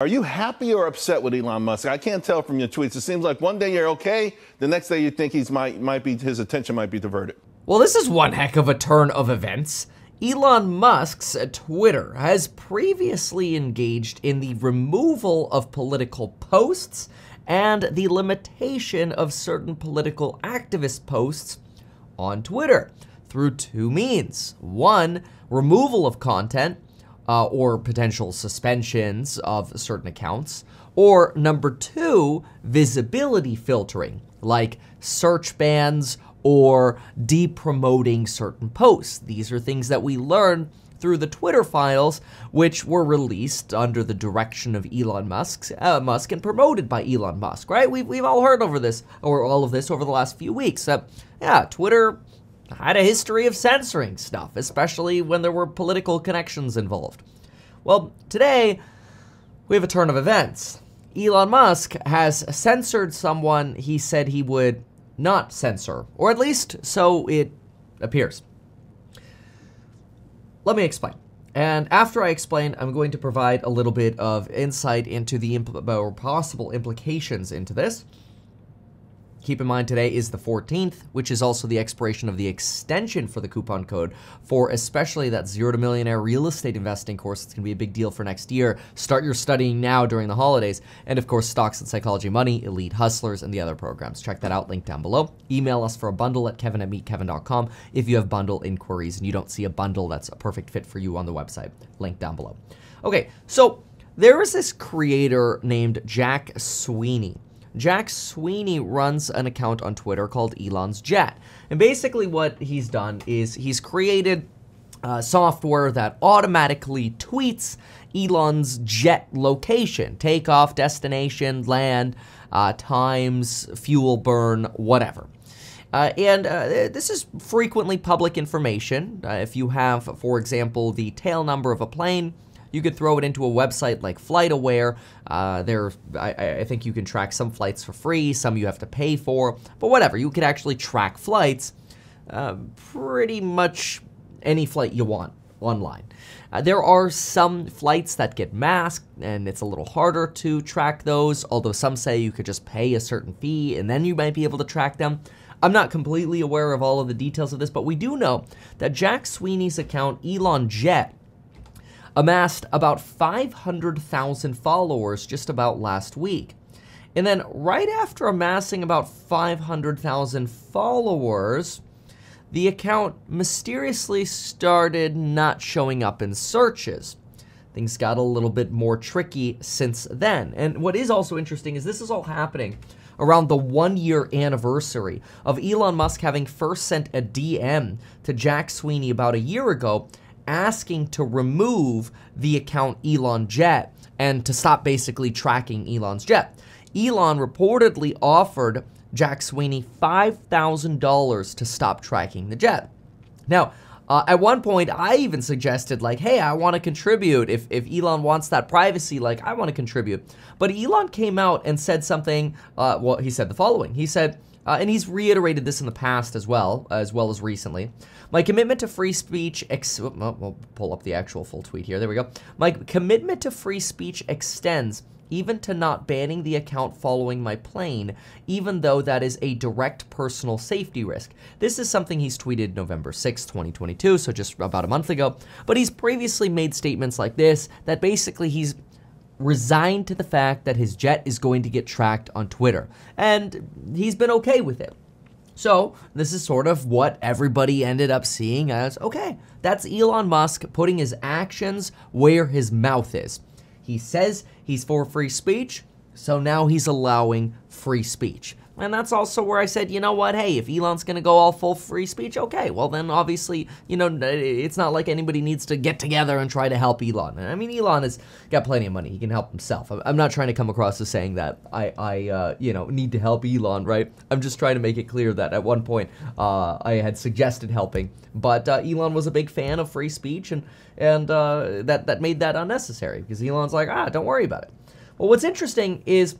Are you happy or upset with Elon Musk? I can't tell from your tweets. It seems like one day you're okay, the next day you think he's might might be his attention might be diverted. Well, this is one heck of a turn of events. Elon Musk's Twitter has previously engaged in the removal of political posts and the limitation of certain political activist posts on Twitter through two means. One, removal of content, uh, or potential suspensions of certain accounts. Or number two, visibility filtering, like search bans or depromoting certain posts. These are things that we learn through the Twitter files, which were released under the direction of Elon Musk, uh, Musk and promoted by Elon Musk, right? We've, we've all heard over this, or all of this over the last few weeks. Uh, yeah, Twitter had a history of censoring stuff, especially when there were political connections involved. Well, today we have a turn of events. Elon Musk has censored someone he said he would not censor, or at least so it appears. Let me explain. And after I explain, I'm going to provide a little bit of insight into the or possible implications into this. Keep in mind today is the 14th, which is also the expiration of the extension for the coupon code for especially that zero to millionaire real estate investing course. It's going to be a big deal for next year. Start your studying now during the holidays. And of course, Stocks and Psychology Money, Elite Hustlers, and the other programs. Check that out, link down below. Email us for a bundle at kevin at meetkevin.com if you have bundle inquiries and you don't see a bundle that's a perfect fit for you on the website. Link down below. Okay, so there is this creator named Jack Sweeney. Jack Sweeney runs an account on Twitter called Elon's Jet. And basically, what he's done is he's created uh, software that automatically tweets Elon's jet location, takeoff, destination, land, uh, times, fuel burn, whatever. Uh, and uh, this is frequently public information. Uh, if you have, for example, the tail number of a plane, you could throw it into a website like FlightAware. Uh, there, I, I, think you can track some flights for free, some you have to pay for, but whatever. You could actually track flights, uh, pretty much any flight you want online. Uh, there are some flights that get masked, and it's a little harder to track those, although some say you could just pay a certain fee and then you might be able to track them. I'm not completely aware of all of the details of this, but we do know that Jack Sweeney's account, Elon Jet, amassed about 500,000 followers just about last week. And then, right after amassing about 500,000 followers, the account mysteriously started not showing up in searches. Things got a little bit more tricky since then. And what is also interesting is this is all happening around the one year anniversary of Elon Musk having first sent a DM to Jack Sweeney about a year ago asking to remove the account Elon Jet and to stop basically tracking Elon's jet. Elon reportedly offered Jack Sweeney $5,000 to stop tracking the jet. Now, uh, at one point, I even suggested, like, hey, I want to contribute. If, if Elon wants that privacy, like, I want to contribute. But Elon came out and said something, uh, well, he said the following. He said, uh, and he's reiterated this in the past as well, as well as recently. My commitment to free speech, ex- oh, we'll pull up the actual full tweet here. There we go. My commitment to free speech extends even to not banning the account following my plane, even though that is a direct personal safety risk. This is something he's tweeted November 6, 2022, so just about a month ago. But he's previously made statements like this that basically he's resigned to the fact that his jet is going to get tracked on Twitter. And he's been okay with it. So, this is sort of what everybody ended up seeing as okay, that's Elon Musk putting his actions where his mouth is. He says he's for free speech, so now he's allowing free speech. And that's also where I said, you know what, hey, if Elon's going to go all full free speech, okay, well, then obviously, you know, it's not like anybody needs to get together and try to help Elon. I mean, Elon has got plenty of money. He can help himself. I'm not trying to come across as saying that I, I uh, you know, need to help Elon, right? I'm just trying to make it clear that at one point uh, I had suggested helping, but uh, Elon was a big fan of free speech, and, and uh, that, that made that unnecessary because Elon's like, ah, don't worry about it. Well, what's interesting is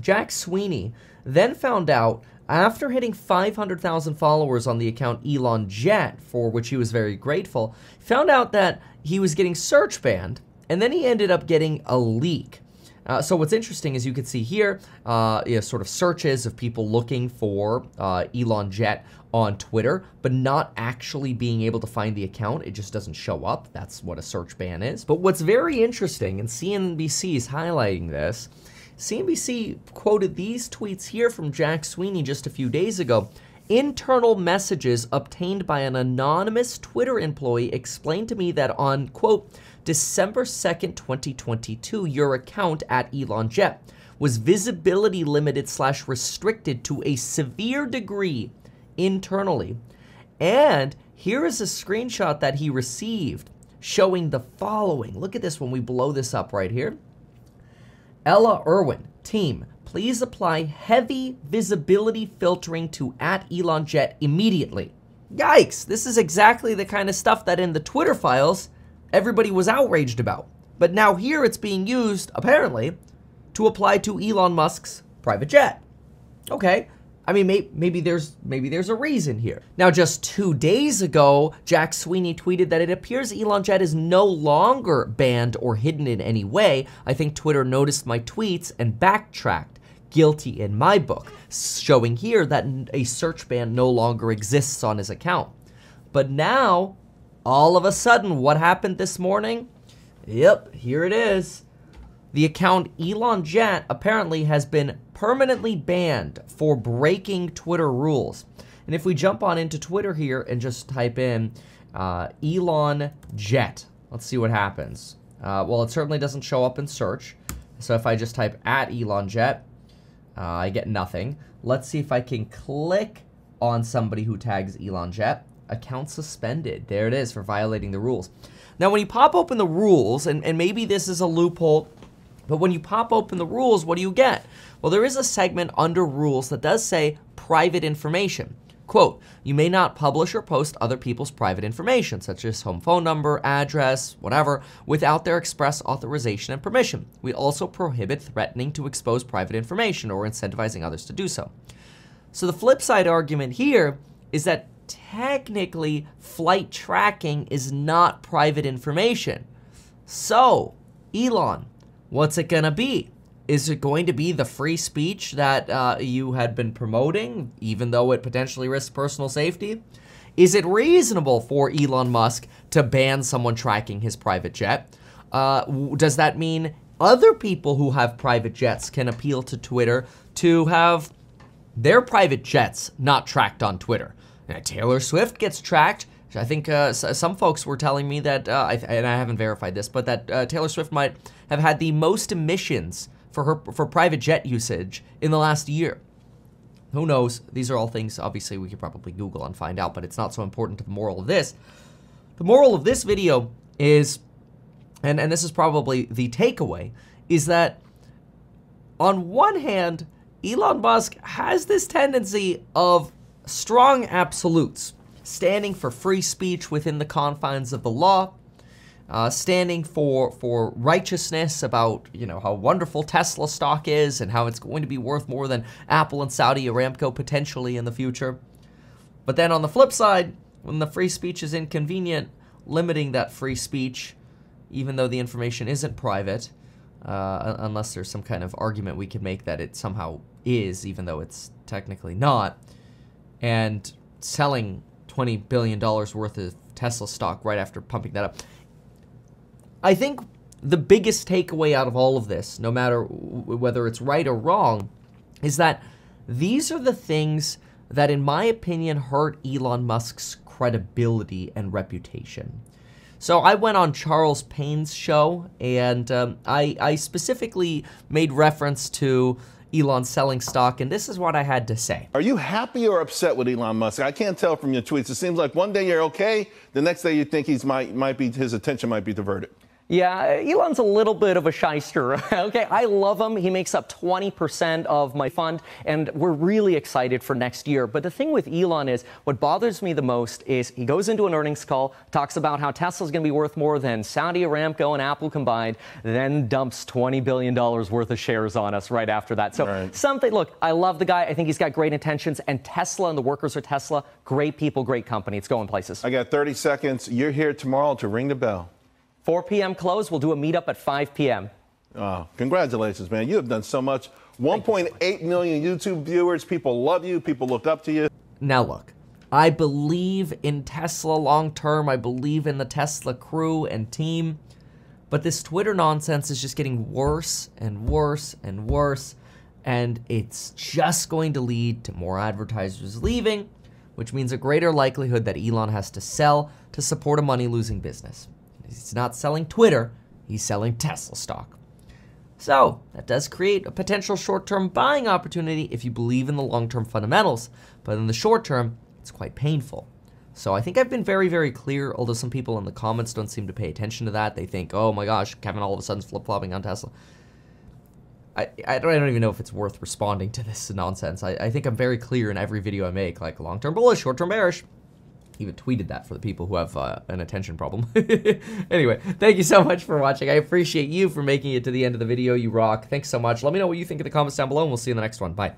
Jack Sweeney then found out after hitting 500,000 followers on the account Elon Jet, for which he was very grateful, found out that he was getting search banned, and then he ended up getting a leak. Uh, so what's interesting is you can see here, uh, you know, sort of searches of people looking for uh, Elon Jet on Twitter, but not actually being able to find the account. It just doesn't show up. That's what a search ban is. But what's very interesting, and CNBC is highlighting this, CNBC quoted these tweets here from Jack Sweeney just a few days ago. Internal messages obtained by an anonymous Twitter employee explained to me that on, quote, December 2nd, 2022, your account at Elon Jet was visibility limited slash restricted to a severe degree internally. And here is a screenshot that he received showing the following. Look at this when we blow this up right here. Ella Irwin, team, please apply heavy visibility filtering to at Elon Jet immediately. Yikes, this is exactly the kind of stuff that in the Twitter files everybody was outraged about. But now here it's being used, apparently, to apply to Elon Musk's private jet. Okay, I mean, may, maybe there's maybe there's a reason here. Now, just two days ago, Jack Sweeney tweeted that it appears Elon Jet is no longer banned or hidden in any way. I think Twitter noticed my tweets and backtracked. Guilty in my book, showing here that a search ban no longer exists on his account. But now, all of a sudden, what happened this morning? Yep, here it is. The account Elon Jet apparently has been permanently banned for breaking Twitter rules. And if we jump on into Twitter here and just type in uh, Elon Jet, let's see what happens. Uh, well, it certainly doesn't show up in search. So if I just type at Elon Jet, uh, I get nothing. Let's see if I can click on somebody who tags Elon Jet. Account suspended. There it is for violating the rules. Now, when you pop open the rules, and, and maybe this is a loophole but when you pop open the rules, what do you get? Well, there is a segment under rules that does say private information. Quote, you may not publish or post other people's private information, such as home phone number, address, whatever, without their express authorization and permission. We also prohibit threatening to expose private information or incentivizing others to do so. So the flip side argument here is that technically flight tracking is not private information. So, Elon, What's it going to be? Is it going to be the free speech that uh, you had been promoting, even though it potentially risks personal safety? Is it reasonable for Elon Musk to ban someone tracking his private jet? Uh, does that mean other people who have private jets can appeal to Twitter to have their private jets not tracked on Twitter? Now, Taylor Swift gets tracked. I think uh, some folks were telling me that, uh, and I haven't verified this, but that uh, Taylor Swift might have had the most emissions for her for private jet usage in the last year. Who knows? These are all things obviously we could probably Google and find out, but it's not so important to the moral of this. The moral of this video is, and, and this is probably the takeaway, is that on one hand, Elon Musk has this tendency of strong absolutes, standing for free speech within the confines of the law, uh, standing for for righteousness about you know how wonderful Tesla stock is and how it's going to be worth more than Apple and Saudi Aramco potentially in the future. But then on the flip side, when the free speech is inconvenient, limiting that free speech, even though the information isn't private, uh, unless there's some kind of argument we can make that it somehow is, even though it's technically not, and selling $20 billion worth of Tesla stock right after pumping that up. I think the biggest takeaway out of all of this, no matter whether it's right or wrong, is that these are the things that, in my opinion, hurt Elon Musk's credibility and reputation. So I went on Charles Payne's show, and um, I, I specifically made reference to Elon selling stock, and this is what I had to say. Are you happy or upset with Elon Musk? I can't tell from your tweets. It seems like one day you're okay, the next day you think he's might might be his attention might be diverted. Yeah, Elon's a little bit of a shyster. okay, I love him. He makes up 20% of my fund, and we're really excited for next year. But the thing with Elon is, what bothers me the most is he goes into an earnings call, talks about how Tesla's going to be worth more than Saudi Aramco and Apple combined, then dumps $20 billion worth of shares on us right after that. So right. something, look, I love the guy. I think he's got great intentions, and Tesla and the workers of Tesla, great people, great company. It's going places. I got 30 seconds. You're here tomorrow to ring the bell. 4 p.m. close. We'll do a meetup at 5 p.m. Oh, congratulations, man. You have done so much. 1.8 million YouTube viewers. People love you. People look up to you. Now, look, I believe in Tesla long term. I believe in the Tesla crew and team. But this Twitter nonsense is just getting worse and worse and worse. And it's just going to lead to more advertisers leaving, which means a greater likelihood that Elon has to sell to support a money losing business. He's not selling Twitter, he's selling Tesla stock. So, that does create a potential short term buying opportunity if you believe in the long term fundamentals, but in the short term, it's quite painful. So, I think I've been very, very clear, although some people in the comments don't seem to pay attention to that. They think, oh my gosh, Kevin all of a sudden flip flopping on Tesla. I, I, don't, I don't even know if it's worth responding to this nonsense. I, I think I'm very clear in every video I make, like long term bullish, short term bearish even tweeted that for the people who have uh, an attention problem. anyway, thank you so much for watching. I appreciate you for making it to the end of the video. You rock. Thanks so much. Let me know what you think in the comments down below, and we'll see you in the next one. Bye.